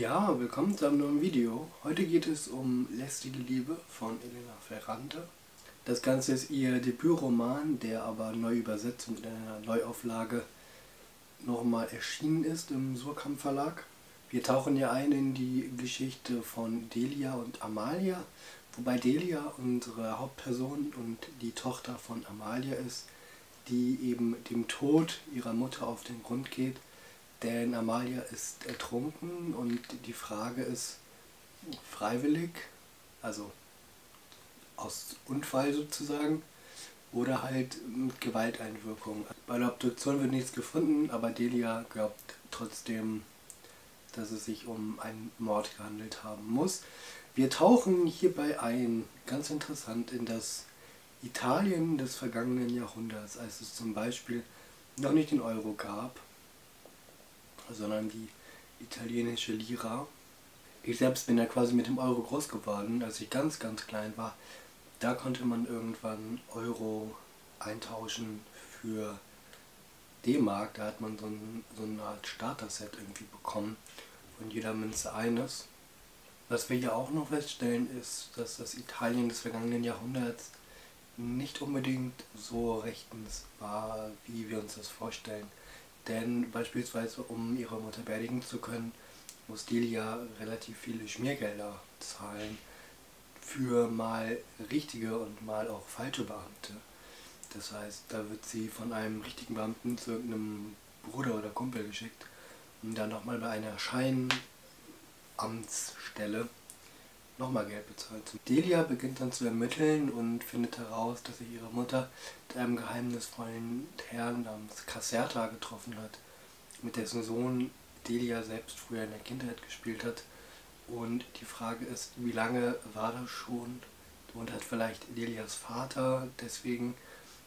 Ja, willkommen zu einem neuen Video. Heute geht es um Lästige Liebe von Elena Ferrante. Das Ganze ist ihr Debütroman, der aber neu übersetzt und in einer Neuauflage nochmal erschienen ist im Surkamp Verlag. Wir tauchen hier ein in die Geschichte von Delia und Amalia, wobei Delia unsere Hauptperson und die Tochter von Amalia ist, die eben dem Tod ihrer Mutter auf den Grund geht denn Amalia ist ertrunken und die Frage ist freiwillig, also aus Unfall sozusagen, oder halt mit Gewalteinwirkung. Bei der Obduktion wird nichts gefunden, aber Delia glaubt trotzdem, dass es sich um einen Mord gehandelt haben muss. Wir tauchen hierbei ein, ganz interessant, in das Italien des vergangenen Jahrhunderts, als es zum Beispiel noch nicht den Euro gab sondern die italienische Lira. Ich selbst bin ja quasi mit dem Euro groß geworden, als ich ganz, ganz klein war. Da konnte man irgendwann Euro eintauschen für D-Mark. Da hat man so, ein, so eine Art Starter-Set irgendwie bekommen. Von jeder Münze eines. Was wir hier auch noch feststellen ist, dass das Italien des vergangenen Jahrhunderts nicht unbedingt so rechtens war, wie wir uns das vorstellen. Denn beispielsweise, um ihre Mutter beerdigen zu können, muss Delia relativ viele Schmiergelder zahlen für mal richtige und mal auch falsche Beamte. Das heißt, da wird sie von einem richtigen Beamten zu irgendeinem Bruder oder Kumpel geschickt und dann nochmal bei einer Scheinamtsstelle nochmal Geld bezahlt. Delia beginnt dann zu ermitteln und findet heraus, dass sich ihre Mutter mit einem geheimnisvollen Herrn namens Caserta getroffen hat, mit dessen Sohn Delia selbst früher in der Kindheit gespielt hat. Und die Frage ist, wie lange war das schon? Und hat vielleicht Delias Vater deswegen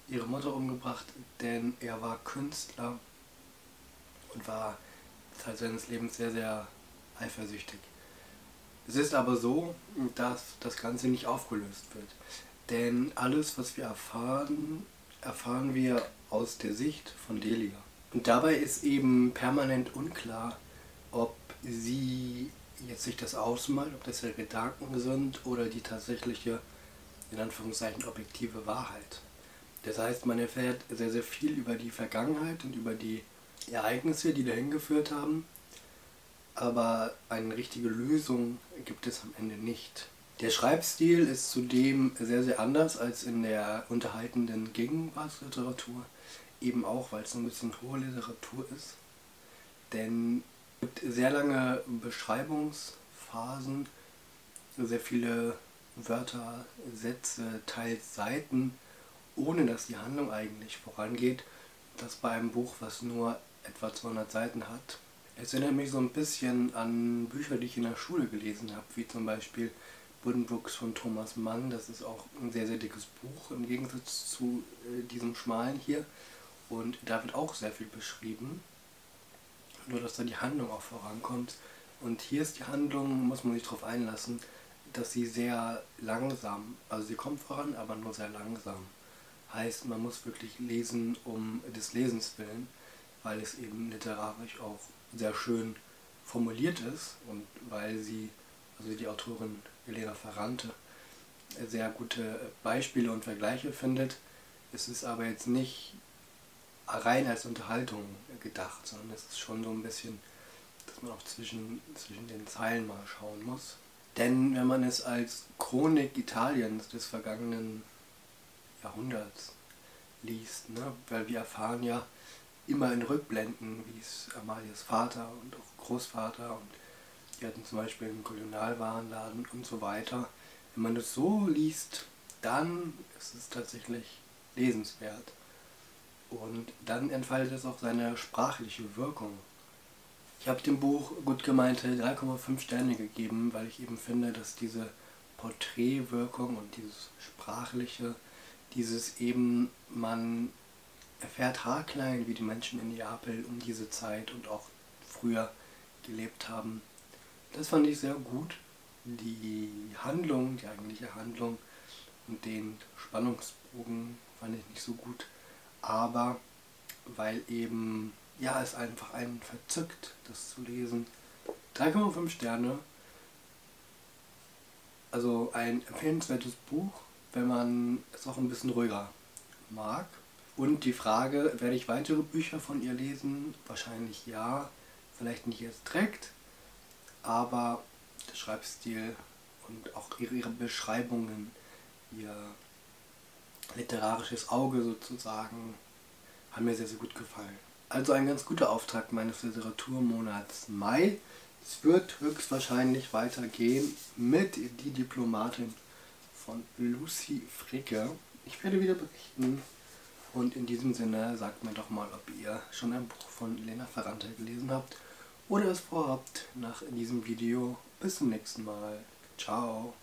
ihre Mutter umgebracht, denn er war Künstler und war Zeit seines Lebens sehr, sehr eifersüchtig. Es ist aber so, dass das Ganze nicht aufgelöst wird. Denn alles, was wir erfahren, erfahren wir aus der Sicht von Delia. Und dabei ist eben permanent unklar, ob sie jetzt sich das ausmalt, ob das ihre Gedanken sind oder die tatsächliche, in Anführungszeichen, objektive Wahrheit. Das heißt, man erfährt sehr, sehr viel über die Vergangenheit und über die Ereignisse, die dahin geführt haben aber eine richtige Lösung gibt es am Ende nicht. Der Schreibstil ist zudem sehr, sehr anders als in der unterhaltenden Gegenwartsliteratur, eben auch, weil es ein bisschen hohe Literatur ist. Denn es gibt sehr lange Beschreibungsphasen, sehr viele Wörter, Sätze, teils Seiten, ohne dass die Handlung eigentlich vorangeht. Das bei einem Buch, was nur etwa 200 Seiten hat, es erinnert mich so ein bisschen an Bücher, die ich in der Schule gelesen habe, wie zum Beispiel Buddenbrooks von Thomas Mann. Das ist auch ein sehr, sehr dickes Buch im Gegensatz zu äh, diesem schmalen hier. Und da wird auch sehr viel beschrieben. Nur, dass da die Handlung auch vorankommt. Und hier ist die Handlung, muss man sich darauf einlassen, dass sie sehr langsam, also sie kommt voran, aber nur sehr langsam. Heißt, man muss wirklich lesen um des Lesens willen, weil es eben literarisch auch sehr schön formuliert ist und weil sie, also die Autorin Elena Ferrante, sehr gute Beispiele und Vergleiche findet. Es ist aber jetzt nicht rein als Unterhaltung gedacht, sondern es ist schon so ein bisschen, dass man auch zwischen, zwischen den Zeilen mal schauen muss. Denn wenn man es als Chronik Italiens des vergangenen Jahrhunderts liest, ne, weil wir erfahren ja, immer in Rückblenden, wie es Amalias Vater und auch Großvater und die hatten zum Beispiel einen Kolonialwarenladen und so weiter. Wenn man das so liest, dann ist es tatsächlich lesenswert. Und dann entfaltet es auch seine sprachliche Wirkung. Ich habe dem Buch gut gemeinte 3,5 Sterne gegeben, weil ich eben finde, dass diese Porträtwirkung und dieses sprachliche, dieses eben man erfährt haarklein, wie die Menschen in Neapel um diese Zeit und auch früher gelebt haben. Das fand ich sehr gut. Die Handlung, die eigentliche Handlung und den Spannungsbogen fand ich nicht so gut. Aber weil eben, ja, es einfach einen verzückt, das zu lesen, 3,5 Sterne. Also ein empfehlenswertes Buch, wenn man es auch ein bisschen ruhiger mag. Und die Frage, werde ich weitere Bücher von ihr lesen? Wahrscheinlich ja. Vielleicht nicht jetzt direkt, aber der Schreibstil und auch ihre, Beschreibungen, ihr literarisches Auge sozusagen, haben mir sehr, sehr gut gefallen. Also ein ganz guter Auftrag meines Literaturmonats Mai. Es wird höchstwahrscheinlich weitergehen mit Die Diplomatin von Lucy Fricke. Ich werde wieder berichten. Und in diesem Sinne sagt mir doch mal, ob ihr schon ein Buch von Lena Ferrante gelesen habt oder es vorhabt nach diesem Video. Bis zum nächsten Mal. Ciao.